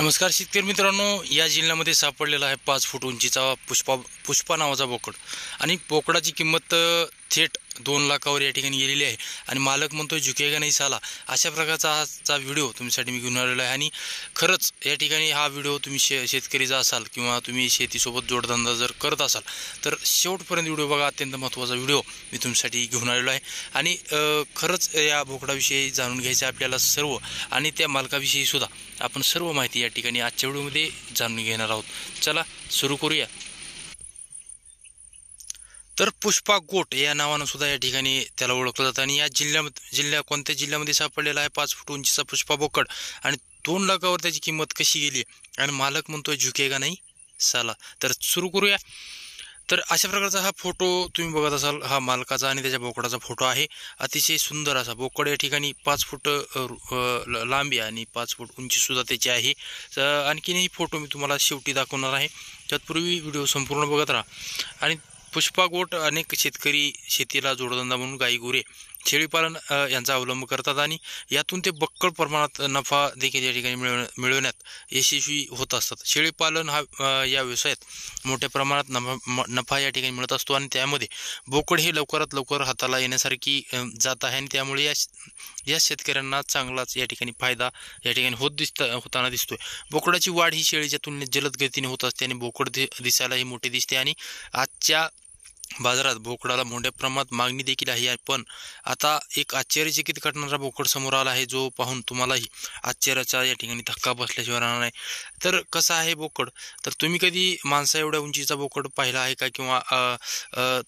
नमस्कार शेतकरी मित्रांनो या जिल्ह्यामध्ये सापडलेला आहे पाच फूट उंचीचा पुष्पा पुष्पा नावाचा बोकड. आणि बोकडाची किंमत थेट दोन लाखावर या ठिकाणी गेलेली आहे. आणि मालक म्हणतो झुकेगा नाही साला? अशा प्रकारचा हाचा व्हिडिओ तुमच्यासाठी मी घेऊन आलेलो आहे. आणि खरंच या ठिकाणी हा व्हिडिओ तुम्ही शे शेतकरीचा असाल किंवा तुम्ही शेतीसोबत जोडधंदा जर करत असाल तर शेवटपर्यंत व्हिडिओ बघा. अत्यंत महत्त्वाचा व्हिडिओ मी तुमच्यासाठी घेऊन आलेलो आहे. आणि खरंच या बोकडाविषयी जाणून घ्यायचं आपल्याला सर्व. आणि त्या मालकाविषयी सुद्धा आपण सर्व माहिती या ठिकाणी आजच्या व्हिडिओमध्ये जाणून घेणार आहोत. चला सुरू करूया. तर पुष्पा गोट या नावानं सुद्धा या ठिकाणी त्याला ओळखलं जातं. आणि या जिल्ह्यामध्ये जिल्ह्या कोणत्या जिल्ह्यामध्ये सापडलेला आहे? पाच फूट उंचीचा पुष्पा बोकड. आणि दोन लाखावर त्याची किंमत कशी गेली? आणि मालक म्हणतोय झुकेगा नाही? साला तर सुरू करूया. तर अशा प्रकारचा हा फोटो तुम्ही बघत असाल हा मालकाचा आणि त्याच्या बोकडाचा फोटो आहे. अतिशय सुंदर असा बोकड या ठिकाणी पाच फूट ल- लांबी आणि पाच फूट उंचीसुद्धा त्याची आहे. तर आणखीनही फोटो मी तुम्हाला शेवटी दाखवणार आहे. तत्पूर्वी व्हिडिओ संपूर्ण बघत राहा. आणि पुष्पा गोट अनेक शेतकरी शेतीला जोडधंदा म्हणून गाई गुरे शेळीपालन यांचा अवलंब करतात आणि यातून ते बक्कळ प्रमाणात नफा देखील या ठिकाणी मिळव मिळवण्यात यशस्वी होत असतात. शेळीपालन हा या व्यवसायात मोठ्या प्रमाणात नफा म- नफा या ठिकाणी मिळत असतो आणि त्यामध्ये बोकड हे लवकरात लवकर हाताला येण्यासारखी जात आहे आणि त्यामुळे या या शेतकऱ्यांना चांगलाच या ठिकाणी फायदा या ठिकाणी होत दिसत होताना दिसतोय. बोकडाची वाढ ही शेळीच्या तुलनेत जलद गतीने होत असते आणि बोकड दि दिसायलाही मोठी दिसते आणि आजच्या बाजारात बोकडाला मोठ्या प्रमाणात मागणी देखील आहे पण आता एक आश्चर्यचकित करणारा बोकड समोर आला आहे जो पाहून तुम्हालाही आश्चर्याचा या ठिकाणी धक्का बसल्याशिवाय राहणार नाही. तर कसा आहे बोकड? तर तुम्ही कधी माणसा एवढ्या उंचीचा बोकड पाहिला आहे का? किंवा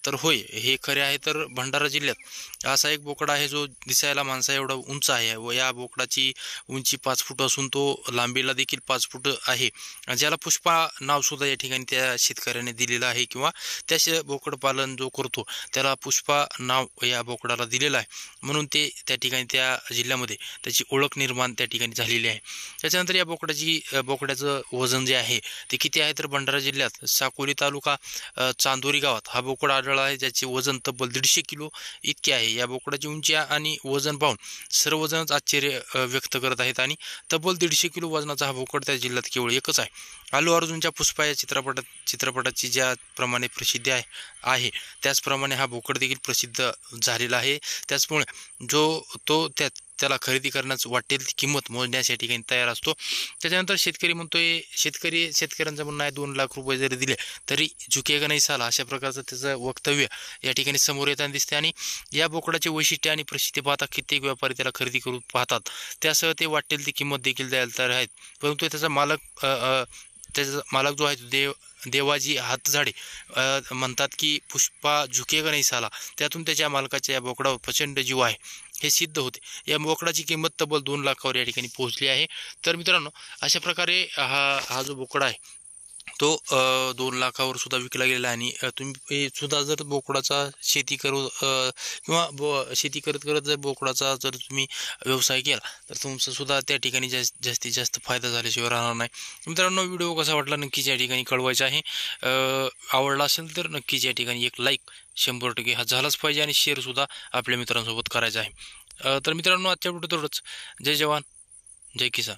तर होय हे खरे आहे तर भंडारा जिल्ह्यात असा एक बोकड आहे जो दिसायला माणसा एवढा उंच आहे व या बोकडाची उंची पाच फूट असून तो लांबीला देखील पाच फूट आहे. ज्याला पुष्पा नावसुद्धा या ठिकाणी त्या शेतकऱ्याने दिलेलं आहे किंवा त्या शे बोकड पालन जो करतो. त्याला पुष्पा नाव या बोकडाला दिलेलं आहे. म्हणून ते त्या ठिकाणी त्या जिल्ह्यामध्ये त्याची ओळख निर्माण त्या ठिकाणी झालेली आहे. त्याच्यानंतर या बोकडाची बोकड्याचं वजन जे आहे ते किती आहे तर भंडारा जिल्ह्यात? साकोली तालुका चांदोरी गावात. हा बोकडा आढळला आहे. ज्याचे वजन तब्बल दीडशे किलो इतके आहे. या बोकडाची उंची आणि वजन पाहून सर्वजणच आश्चर्य व्यक्त करत आहेत आणि तब्बल दीडशे किलो वजनाचा हा बोकड त्या जिल्ह्यात केवळ एकच आहे. अल्लू अर्जुनच्या पुष्पा या चित्रपटात चित्रपटाची ज्याप्रमाणे प्रसिद्धी आहे. आहे. त्याचप्रमाणे हा बोकड देखील प्रसिद्ध झालेला आहे. त्याचमुळे जो तो त्या त्याला खरेदी करण्यास वाटेल ती किंमत मोजण्यास या ठिकाणी तयार असतो. त्याच्यानंतर शेतकरी म्हणतोय शेतकरी शेतकऱ्यांचं म्हणणं आहे दोन लाख रुपये जरी दिले तरी झुकेगा नाही साला? अशा प्रकारचं त्याचं वक्तव्य या ठिकाणी समोर येताना दिसते आणि या बोकडाचे वैशिष्ट्य आणि प्रसिद्धी पाहता कित्येक व्यापारी त्याला खरेदी करून पाहतात. त्यासह ते वाटेल ती किंमत देखील द्यायला तयार आहेत. परंतु त्याचा मालक त्याचा मालक जो आहे तो देव देवाजी हातझाडे म्हणतात की पुष्पा झुकेगा नाही साला? त्यातून त्याच्या मालकाच्या या बोकडावर प्रचंड जीव आहे. हे सिद्ध होते. या बोकडाची किंमत तब्बल दोन लाखावर या ठिकाणी पोहोचली आहे. तर मित्रांनो अशा प्रकारे हा हा जो बोकडा आहे तो दोन लाखावर सुद्धा विकला गेलेला आहे. आणि तुम्ही सुद्धा जर बोकडाचा शेती करू किंवा बो शेती करत करत जर बोकडाचा जर तुम्ही व्यवसाय केला तर तुमचं सुद्धा त्या ठिकाणी जास्त जास्तीत जास्त फायदा झाल्याशिवाय राहणार नाही. मित्रांनो व्हिडिओ कसा वाटला नक्कीच या ठिकाणी कळवायचा आहे. आवडला असेल तर नक्कीच या ठिकाणी एक लाईक शंभर टक्के हा झालाच पाहिजे आणि शेअरसुद्धा आपल्या मित्रांसोबत करायचा आहे. तर मित्रांनो आजच्या व्हिडिओ तेवढंच. जय जवान जय किसान.